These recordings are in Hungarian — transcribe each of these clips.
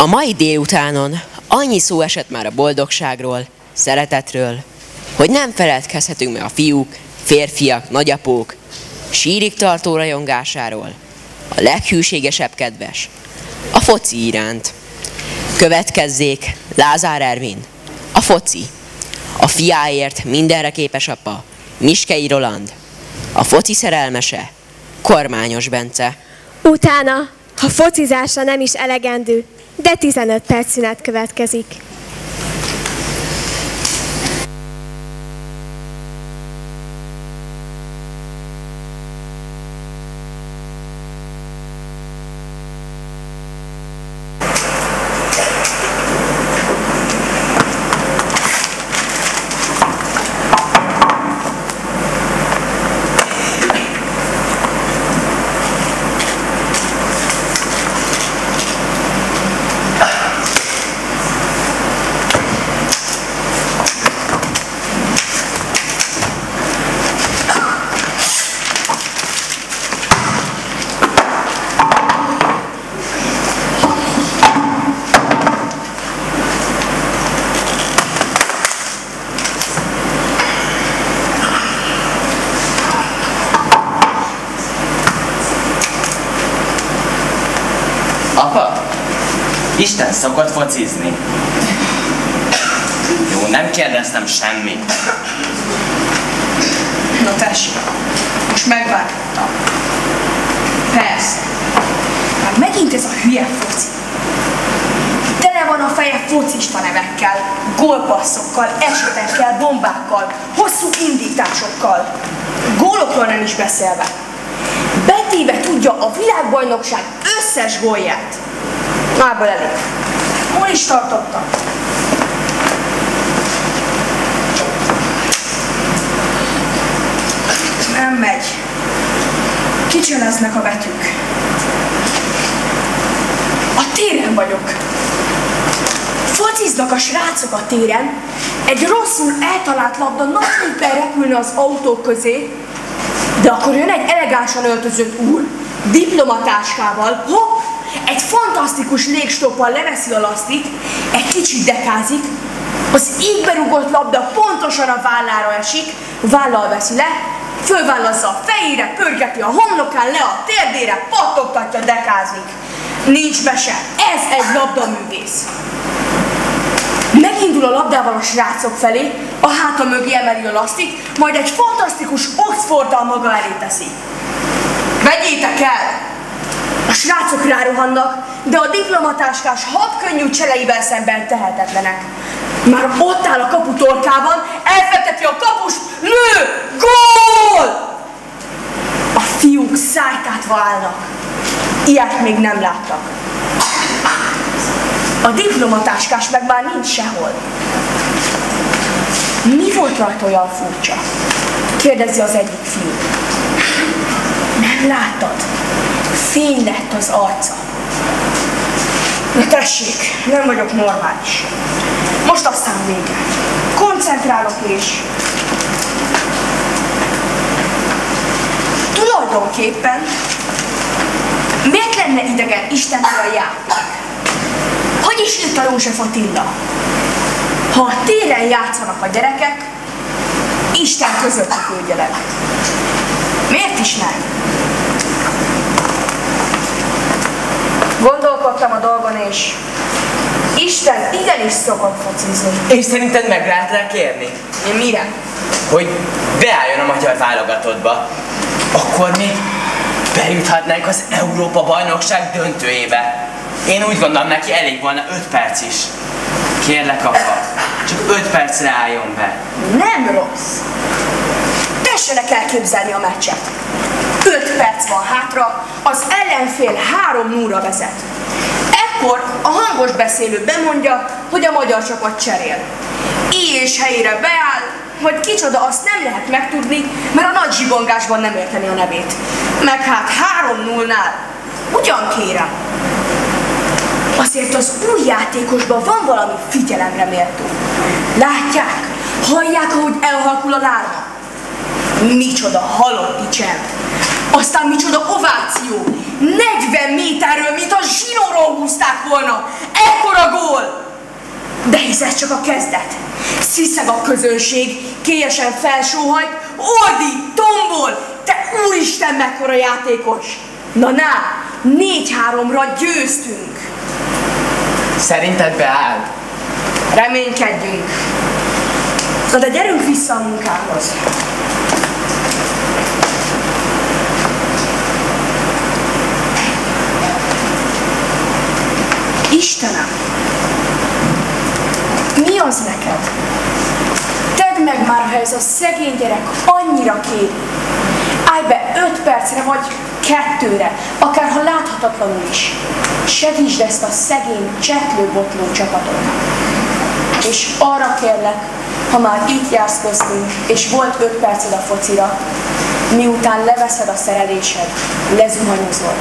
A mai délutánon annyi szó esett már a boldogságról, szeretetről, hogy nem feledkezhetünk meg a fiúk, férfiak, nagyapók, sírig tartó rajongásáról, a leghűségesebb kedves, a foci iránt. Következzék Lázár Ervin, a foci, a fiáért mindenre képes apa, Miskei Roland, a foci szerelmese, Kormányos Bence. Utána, ha focizásra nem is elegendő, de 15 perc szünet következik. Apa, Isten szokott focizni. Jó, nem kérdeztem semmit. Na tessék, most megvártam. Persze. Már megint ez a hülye foci. Tele van a feje focista nevekkel, gólpasszokkal, esetekkel, bombákkal, hosszú indításokkal. Gólokról nem is beszélve. Betéve tudja a világbajnokság összes gólját. Mából elég. Hol is tartottam? Nem megy. Kicseleznek a betűk. A téren vagyok. Fociznak a srácok a téren, egy rosszul eltalált labda nagy repülne az autók közé, de akkor jön egy elegánsan öltözött úr, diplomatáskával, hopp, egy fantasztikus légstoppal leveszi a lasztit, egy kicsit dekázik, az égbe rugott labda pontosan a vállára esik, vállal veszi le, fölvállazza a fejére, pörgeti a homlokán, le a térdére, pattogtatja, dekázik. Nincs mese, ez egy labdaművész. Megindul a labdával a srácok felé, a háta mögé emeli a lasztit, majd egy fantasztikus Oxforddal maga elé teszi. Vegyétek el! A srácok rárohannak, de a diplomatáskás hat könnyű cseleivel szemben tehetetlenek. Már ott áll a kapu torkában, elfekteti a kapus, lő, gól! A fiúk szájkátva állnak. Ilyet még nem láttak. A diplomatáskás meg már nincs sehol. Mi volt rajta olyan furcsa? Kérdezi az egyik fiú. Nem láttad? Fény lett az arca. Na tessék, nem vagyok normális. Most aztán vége. Koncentrálok és... Tulajdonképpen miért lenne idegen Istentől a játék? Hogy is írta József Attila? Ha a téren játszanak a gyerekek, Isten közöttük küldje le. Miért is nem? Gondolkodtam a dolgon, és Isten igenis szokott focizni. És szerinted meg lehet rá kérni, Én mire? hogy beálljon a magyar válogatottba. Akkor még bejuthatnánk az Európa bajnokság döntőjébe. Én úgy gondolom, neki elég volna 5 perc is. Kérlek, apa, csak 5 percre álljon be. Nem rossz. Tessenek elképzelni a meccset. 5 perc van hátra, az ellenfél 3 0 vezet. Ekkor a hangos beszélő bemondja, hogy a magyar csapat cserél. Így és helyére beáll, hogy kicsoda azt nem lehet megtudni, mert a nagy zsibongásban nem érteni a nevét. Meg hát 3-0-nál. Ugyan kérem. Azért az új játékosban van valami figyelemre méltó. Látják? Hallják, ahogy elhalkul a lárma? Micsoda halotti csend. Aztán micsoda ováció! 40 méterről, mint a zsinóról húzták volna! Ekkora gól! De hisz ez csak a kezdet. Sziszeg a közönség, kélyesen felsóhajt, ordít, tombol, te úristen mekkora játékos! Na na, négy-háromra győztünk! Szerinted beáll? Reménykedjünk. Na de gyerünk vissza a munkához. Istenem! Mi az neked? Tedd meg már, ha ez a szegény gyerek annyira kér. Állj be öt percre vagy kettőre, akár ha láthatatlanul is. Segítsd ezt a szegény, csetlő-botló csapatot. És arra kérlek, ha már itt jársz köztünk, és volt öt perced a focira, miután leveszed a szerelésed, lezuhanyozol,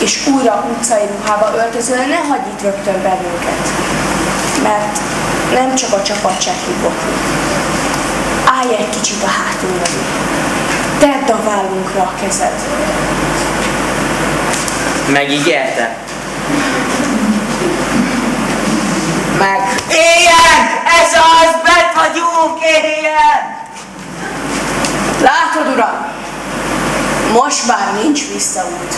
és újra utcai ruhába öltözöl, ne hagyj itt rögtön bennünket. Mert nem csak a csapat csekli botlik. Állj egy kicsit a hátunk mögé. Tedd a vállunkra a kezed. Megígérte? Meg. Éljen! Ez az! Bent vagyunk! Éljen! Látod, uram? Most már nincs visszaút.